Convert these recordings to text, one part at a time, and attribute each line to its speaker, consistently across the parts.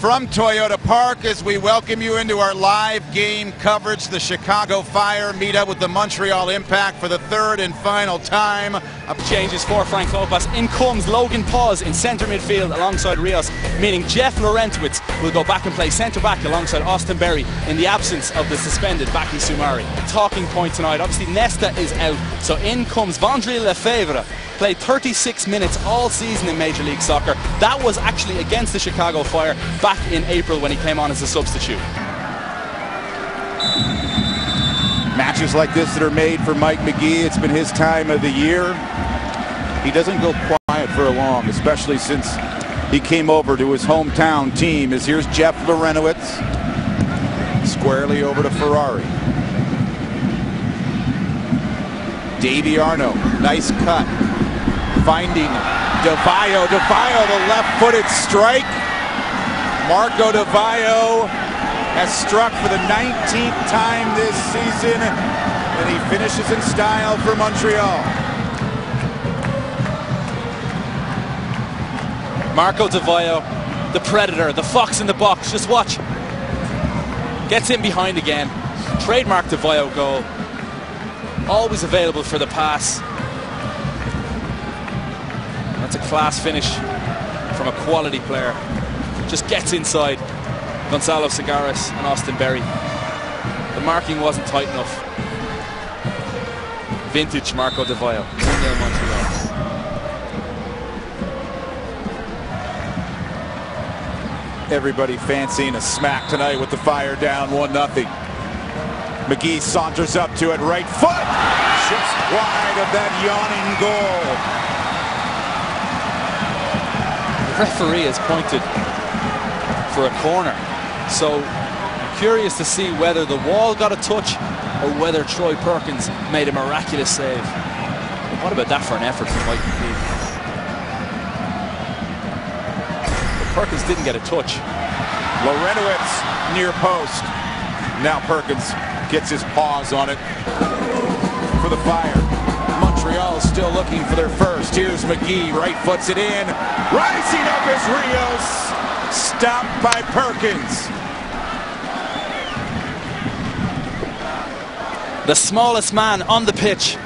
Speaker 1: from Toyota Park as we welcome you into our live game coverage. The Chicago Fire meet up with the Montreal Impact for the third and final time.
Speaker 2: Changes for Frank Yallop. In comes Logan Pause in centre midfield alongside Rios, meaning Jeff Larentowicz will go back and play centre back alongside Austin Berry in the absence of the suspended Bakary Soumaré. Talking point tonight, obviously Nesta is out, so in comes Wandrille Lefèvre played 36 minutes all season in Major League Soccer. That was actually against the Chicago Fire back in April when he came on as a substitute.
Speaker 1: Matches like this that are made for Mike Magee, it's been his time of the year. He doesn't go quiet for long, especially since he came over to his hometown team. is here's Jeff Larentowicz, squarely over to Ferrari. Davy Arnaud, nice cut finding Di Vaio. DeVayo, the left-footed strike. Marco Di Vaio has struck for the 19th time this season, and he finishes in style for Montreal.
Speaker 2: Marco Di Vaio, the predator, the fox in the box. Just watch. Gets in behind again. Trademark Di Vaio goal. Always available for the pass. That's a class finish from a quality player. Just gets inside Gonzalo Segares and Austin Berry. The marking wasn't tight enough. Vintage Marco. Montreal.
Speaker 1: Everybody fancying a smack tonight with the fire down 1-0. Magee saunters up to it, right foot! Just wide of that yawning goal.
Speaker 2: The referee has pointed for a corner. So curious to see whether the wall got a touch or whether Troy Perkins made a miraculous save. What about that for an effort from Mike Magee? Perkins didn't get a touch.
Speaker 1: Larentowicz near post. Now Perkins gets his paws on it for the fire. Montreal still looking for their first. Here's Magee, right foots it in. Rising up is Rios. Stopped by Perkins.
Speaker 2: The smallest man on the pitch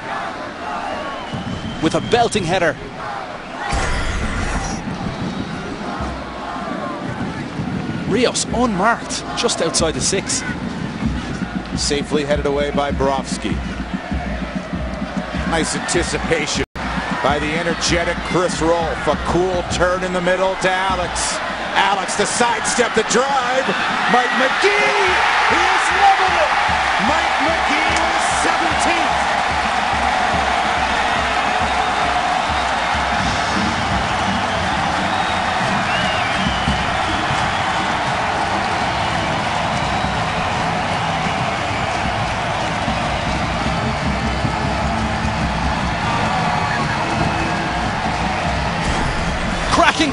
Speaker 2: with a belting header. Rios unmarked just outside the six.
Speaker 1: Safely headed away by Brovsky. Nice anticipation by the energetic Chris Rolfe. A cool turn in the middle to Alex. Alex to sidestep the drive. Mike Magee,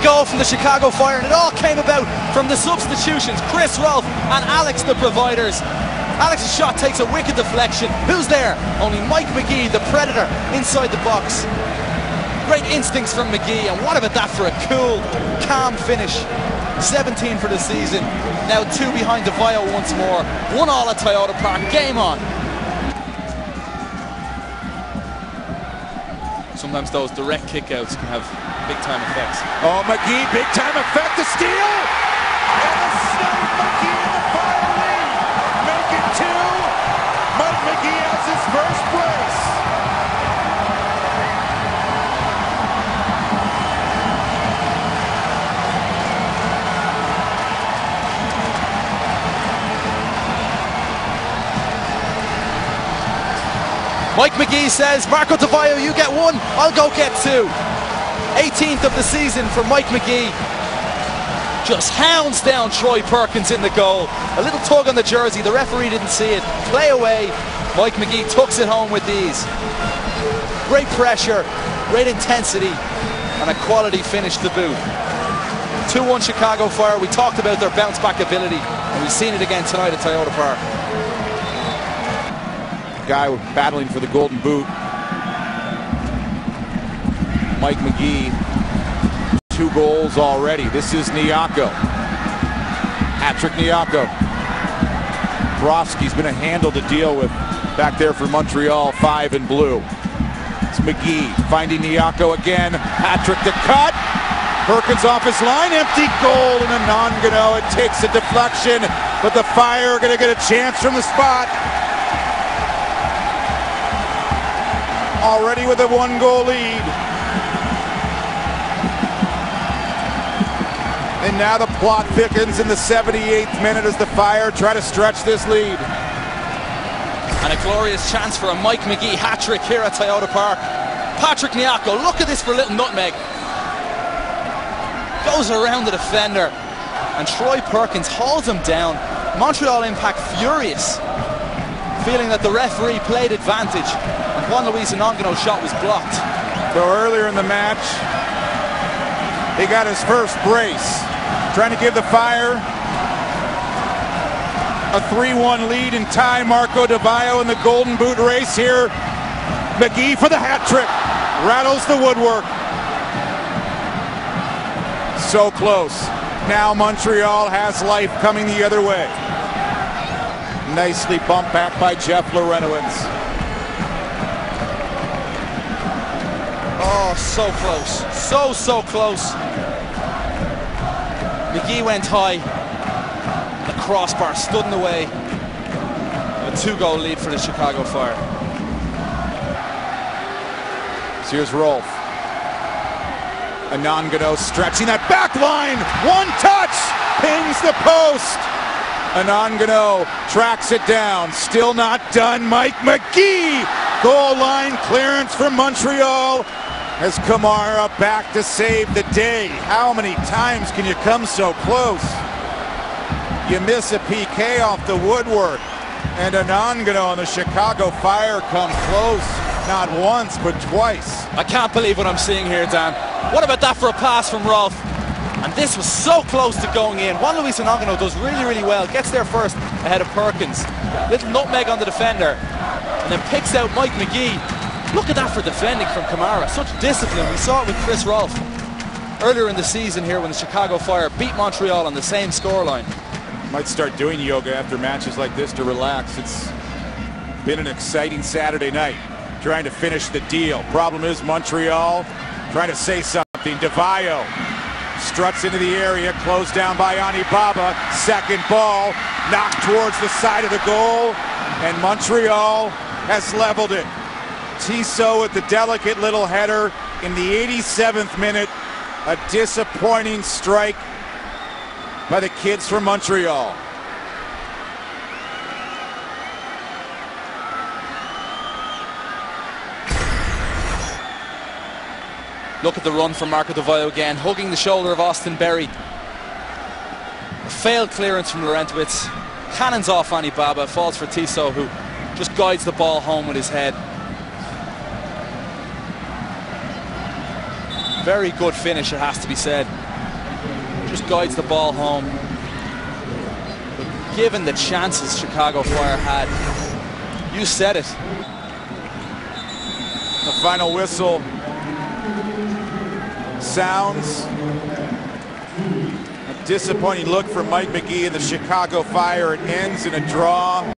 Speaker 2: goal from the Chicago Fire, and it all came about from the substitutions. Chris Rolfe and Alex, the providers. Alex's shot takes a wicked deflection. Who's there? Only Mike Magee, the predator, inside the box. Great instincts from Magee, and what about that for a cool, calm finish? 17 for the season. Now two behind Di Vaio once more. One all at Toyota Park. Game on. Sometimes those direct kickouts can have big time effects.
Speaker 1: Oh, Magee, big time effect to steal. And a snap Magee in the fire lead. Make it two. Mike Magee has his first place.
Speaker 2: Mike Magee says, Marco Di Vaio, you get one, I'll go get two. 18th of the season for Mike Magee. Just hounds down Troy Perkins in the goal. A little tug on the jersey. The referee didn't see it. Play away. Mike Magee tucks it home with these. Great pressure, great intensity, and a quality finish to boot. 2-1 Chicago Fire. We talked about their bounce back ability, and we've seen it again tonight at Toyota Park.
Speaker 1: Guy battling for the golden boot Mike Magee, two goals already. This is Nyarko. Patrick Nyarko. Brovsky's been a handle to deal with back there for Montreal, five in blue. It's Magee finding Nyarko again. Patrick the cut. Perkins off his line, empty goal and Anangonó. It takes a deflection, but the Fire are going to get a chance from the spot. Already with a one-goal lead. And now the plot thickens in the 78th minute as the Fire try to stretch this lead.
Speaker 2: And a glorious chance for a Mike Magee hat trick here at Toyota Park. Patrick Nyarko, look at this for little nutmeg. Goes around the defender. And Troy Perkins hauls him down. Montreal Impact furious. Feeling that the referee played advantage. Juan Luis Anangonó's shot was blocked.
Speaker 1: So earlier in the match, he got his first brace. Trying to give the Fire a 3-1 lead and tie Marco Di Vaio in the Golden Boot race here. Magee for the hat trick. Rattles the woodwork. So close. Now Montreal has life coming the other way. Nicely bumped back by Jeff Larentowicz.
Speaker 2: Oh, so close. So, so close. Magee went high. The crossbar stood in the way. A two-goal lead for the Chicago Fire.
Speaker 1: So here's Rolfe. Anangonó stretching that back line. One touch. Pins the post. Anangonó tracks it down. Still not done. Mike Magee. Goal line clearance from Montreal. As Camara back to save the day. How many times can you come so close? You miss a PK off the woodwork. And Anangonó and the Chicago Fire come close. Not once, but twice.
Speaker 2: I can't believe what I'm seeing here, Dan. What about that for a pass from Rolfe? And this was so close to going in. Juan Luis Anangonó does really, really well. Gets there first ahead of Perkins. Little nutmeg on the defender. And then picks out Mike Magee. Look at that for defending from Camara. Such discipline. We saw it with Chris Rolfe earlier in the season here when the Chicago Fire beat Montreal on the same scoreline.
Speaker 1: Might start doing yoga after matches like this to relax. It's been an exciting Saturday night trying to finish the deal. Problem is Montreal trying to say something. Di struts into the area, closed down by Anibaba. Second ball knocked towards the side of the goal, and Montreal has leveled it. Tissot with the delicate little header in the 87th minute. A disappointing strike by the kids from Montreal.
Speaker 2: Look at the run from Marco Di Vaio again, hugging the shoulder of Austin Berry. A failed clearance from Larentowicz. Cannons off Anibaba, falls for Tissot, who just guides the ball home with his head. Very good finish, it has to be said. Just guides the ball home. But given the chances Chicago Fire had, you said it.
Speaker 1: The final whistle sounds. A disappointing look for Mike Magee and the Chicago Fire. It ends in a draw.